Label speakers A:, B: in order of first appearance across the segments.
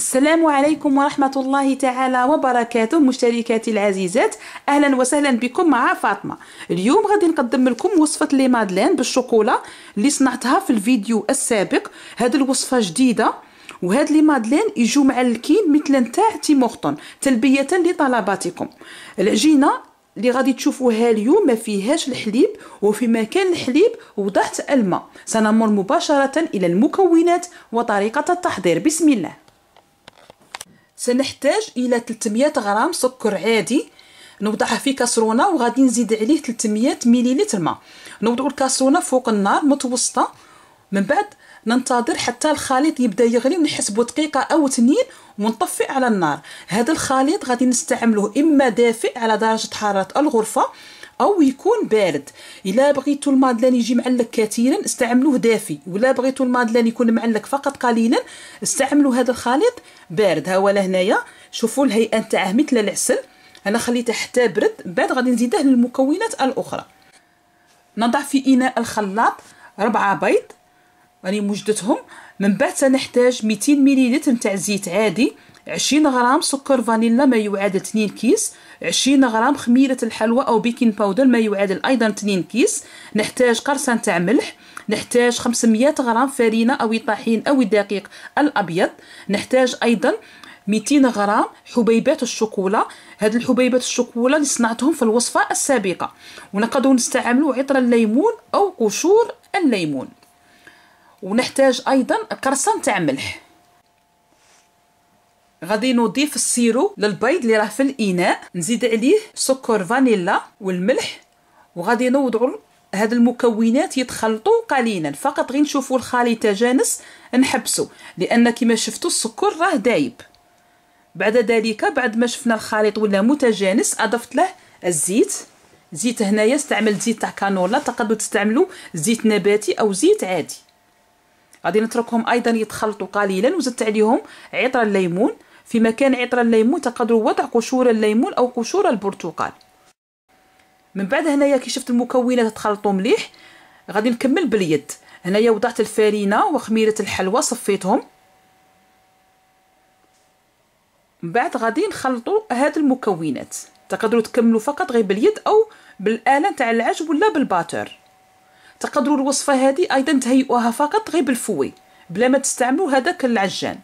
A: السلام عليكم ورحمة الله تعالى وبركاته مشتركاتي العزيزات. أهلا وسهلا بكم مع فاطمة. اليوم غادي نقدم لكم وصفة لي مادلين بالشوكولا اللي صنعتها في الفيديو السابق. هذه الوصفة جديدة وهاد لي مادلين يجوا معلكين مثل نتاع تيمورتون تلبية لطلباتكم. العجينة اللي غادي تشوفوها اليوم ما فيهاش الحليب وفي مكان الحليب وضعت الماء. سنمر مباشرة إلى المكونات وطريقة التحضير. بسم الله. سنحتاج إلى 300 غرام سكر عادي. نوضعها في كاسرونة وغادي نزيد عليه 300 مليلتر ماء. نوضع الكاسرونة فوق النار متوسطة. من بعد ننتظر حتى الخليط يبدأ يغلي ونحسبو دقيقه أو اثنين ونطفئ على النار. هذا الخليط غادي نستعمله إما دافئ على درجة حرارة الغرفة أو يكون بارد. إلا بغيتو المادلان يجي معلق كثيرا استعملوه دافي. ولا بغيتو المادلان يكون معلق فقط قليلا استعملوا هذا الخليط بارد. ها هو لهنايا شوفوا الهيئة نتاعه مثل العسل. أنا خليته حتى برد. بعد غادي نزيده للمكونات الأخرى. نضع في إناء الخلاط ربعة بيض. راني موجدتهم من بعد سنحتاج 200 مليلتر نتاع زيت عادي. 20 غرام سكر فانيلا ما يعادل 2 كيس 20 غرام خميرة الحلوى أو baking powder ما يعادل أيضا 2 كيس نحتاج قرصة تاع ملح نحتاج 500 غرام فرينة أو طحين أو دقيق الأبيض نحتاج أيضا 200 غرام حبيبات الشوكولا. هاد الحبيبات الشوكولا اللي صنعتهم في الوصفة السابقة. ونقدر نستعملوا عطر الليمون أو قشور الليمون. ونحتاج أيضا قرصة تاع ملح. غادي نضيف السيرو للبيض اللي راه في الإناء نزيد عليه سكر فانيلا والملح وغادي نوضعوا هاد المكونات يتخلطوا قليلا. فقط غير نشوفوا الخليط تجانس نحبسوا لأن كما شفتوا السكر راه دايب. بعد ذلك بعد ما شفنا الخليط ولا متجانس أضفت له الزيت. زيت هنايا استعملت زيت تاع كانولا تقدروا تستعملوا زيت نباتي أو زيت عادي. غادي نتركهم أيضا يتخلطوا قليلا وزدت عليهم عطر الليمون. في مكان عطر الليمون تقدروا وضع قشور الليمون أو قشور البرتقال. من بعد هنايا كي شفت المكونات تخلطوا مليح غادي نكمل باليد. هنايا وضعت الفارينه وخميرة الحلوى صفيتهم. من بعد غادي نخلطوا هاد المكونات. تقدروا تكملوا فقط غير باليد أو بالآلة تاع العجب ولا بالباتر. تقدروا الوصفة هذه أيضا تهيئوها فقط غير بالفوي بلا ما تستعملوا هذاك العجان.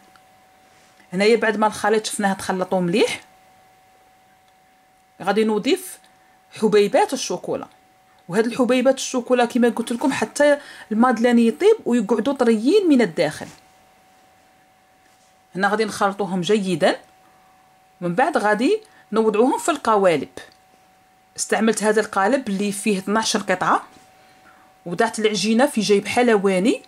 A: هنايا بعد ما الخليط شفناه تخلطوا مليح غادي نضيف حبيبات الشوكولا. وهاد الحبيبات الشوكولا كما قلت لكم حتى المادلان يطيب ويقعدوا طريين من الداخل. هنا غادي نخلطوهم جيدا. من بعد غادي نوضعوهم في القوالب. استعملت هذا القالب اللي فيه 12 قطعه وضعت العجينة في جيب حلواني.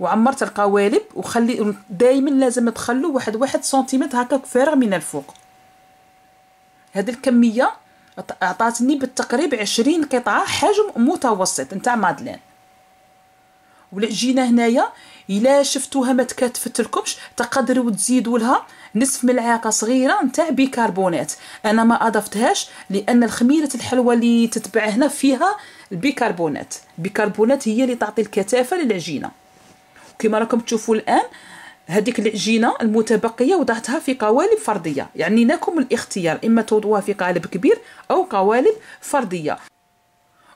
A: وعمرت القوالب وخلي دائما لازم تخلوا واحد واحد سنتيمتر هكاك فارغ من الفوق. هذه الكمية عطاتني بالتقريب عشرين قطعة حجم متوسط نتاع مادلين. والعجينه هنايا إلا شفتوها ما تكاتفت لكمش تقدروا تزيدوا لها نصف ملعقة صغيرة نتاع بيكربونات. أنا ما أضفتهاش لأن الخميرة الحلوى اللي تتبع هنا فيها البيكربونات. البيكربونات هي اللي تعطي الكثافة للعجينة. كما راكم تشوفوا الآن هذيك العجينة المتبقية وضعتها في قوالب فردية. يعني لكم الاختيار إما توضعوها في قالب كبير أو قوالب فردية.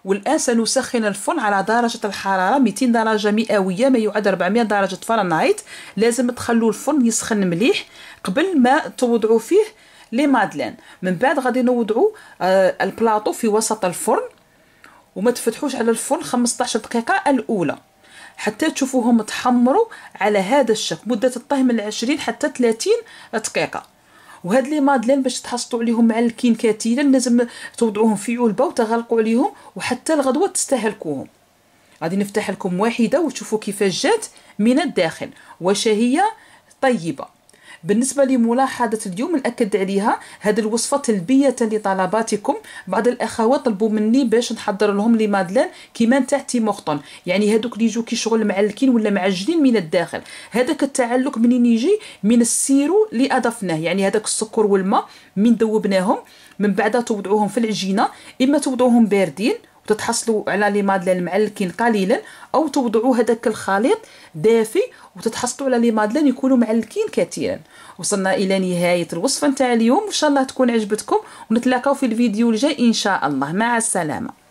A: والآن سنسخن الفرن على درجة الحرارة 200 درجة مئوية ما يعادل 400 درجة فahrenheit لازم تخلوا الفرن يسخن مليح قبل ما توضعوا فيه لي مادلين. من بعد غادي نوضعوا آه البلاطو في وسط الفرن. وما تفتحوش على الفرن 15 دقيقة الأولى. حتى تشوفوهم تحمروا على هذا الشكل. مدة الطهي من 20 حتى 30 دقيقة. وهاد لي مادلين باش تحصلوا عليهم معلكين كثيرا لازم توضعوهم في علبه وتغلقوا عليهم وحتى الغدوة تستهلكوهم. غادي نفتح لكم واحدة وتشوفوا كيفاش جات من الداخل. واش هي؟ طيبة. بالنسبة لملاحظة اليوم نأكد عليها. هذه الوصفة تلبية لطلباتكم. بعض الأخوات طلبوا مني باش نحضر لهم لي مادلين كيما نتاع تيمورتون يعني هذوك اللي يجوا كي شغل معلكين ولا معجنين من الداخل. هذاك التعلق منين يجي؟ من السيرو اللي أضفناه. يعني هذاك السكر والماء من ذوبناهم. من بعد توضعوهم في العجينة. إما توضعوهم باردين وتتحصلوا على لي مادلين معلكين قليلا أو توضعوا هذاك الخليط دافي وتتحصلوا على لي مادلين يكونوا معلكين كثيرا. وصلنا إلى نهاية الوصفة نتاع اليوم. ان شاء الله تكون عجبتكم ونتلاقاو في الفيديو الجاي إن شاء الله. مع السلامة.